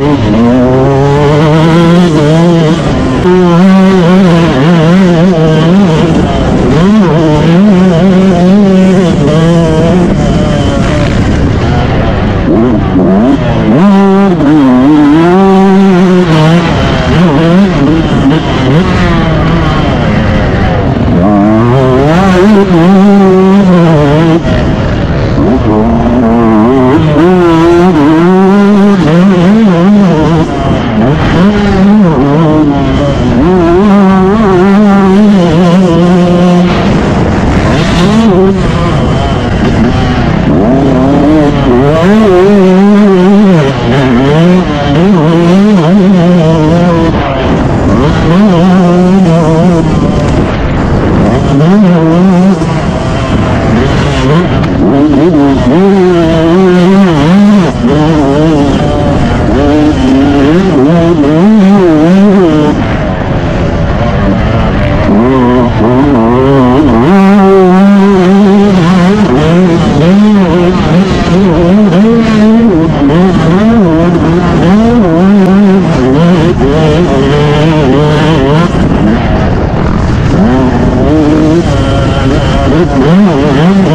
Mm-hmm. Eu amo, eu amo.